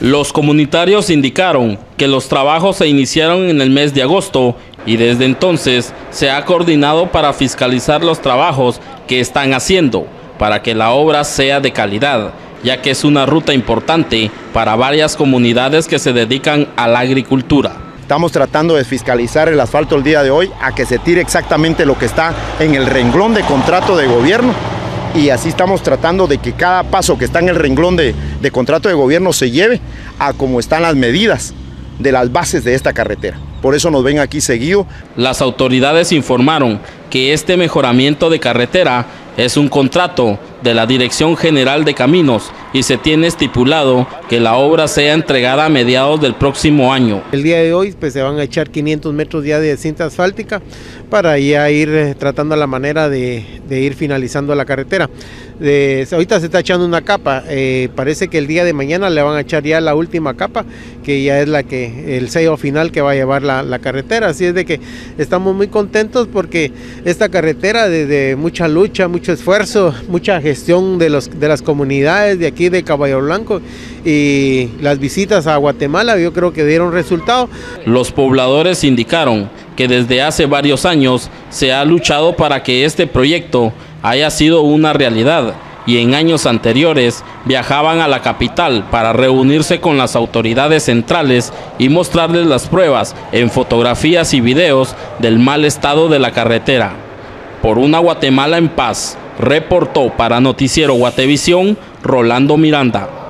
Los comunitarios indicaron que los trabajos se iniciaron en el mes de agosto y desde entonces se ha coordinado para fiscalizar los trabajos que están haciendo para que la obra sea de calidad, ya que es una ruta importante para varias comunidades que se dedican a la agricultura. Estamos tratando de fiscalizar el asfalto el día de hoy a que se tire exactamente lo que está en el renglón de contrato de gobierno y así estamos tratando de que cada paso que está en el renglón de, contrato de gobierno se lleve a como están las medidas de las bases de esta carretera. Por eso nos ven aquí seguido. Las autoridades informaron que este mejoramiento de carretera es un contrato de la Dirección General de Caminos y se tiene estipulado que la obra sea entregada a mediados del próximo año. El día de hoy pues, se van a echar 500 metros ya de cinta asfáltica para ya ir eh, tratando la manera de, ir finalizando la carretera. De, ahorita se está echando una capa, eh, parece que el día de mañana le van a echar ya la última capa, que ya es la que el sello final que va a llevar la, la carretera. Así es de que estamos muy contentos porque esta carretera desde mucha lucha, mucho esfuerzo, mucha gestión de, los, de las comunidades de de Caballo Blanco y las visitas a Guatemala yo creo que dieron resultado. Los pobladores indicaron que desde hace varios años se ha luchado para que este proyecto haya sido una realidad y en años anteriores viajaban a la capital para reunirse con las autoridades centrales y mostrarles las pruebas en fotografías y videos del mal estado de la carretera. Por una Guatemala en paz, reportó para Noticiero Guatevisión Rolando Miranda.